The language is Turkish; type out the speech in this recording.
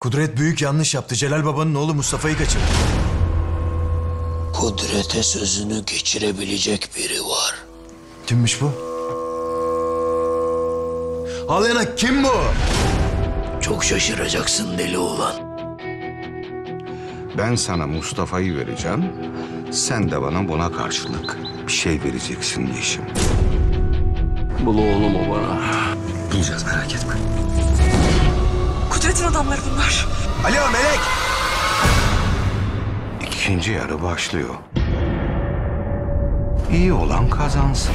Kudret büyük yanlış yaptı. Celal babanın oğlu Mustafa'yı kaçırdı. Kudrete sözünü geçirebilecek biri var. Kimmiş bu? Ağlayana kim bu? Çok şaşıracaksın deli oğlan. Ben sana Mustafa'yı vereceğim. Sen de bana buna karşılık bir şey vereceksin Yeşim. Bul oğlumu bana. Bulacağız merak etme. Milletin adamları bunlar. Alo Melek. İkinci yarı başlıyor. İyi olan kazansın.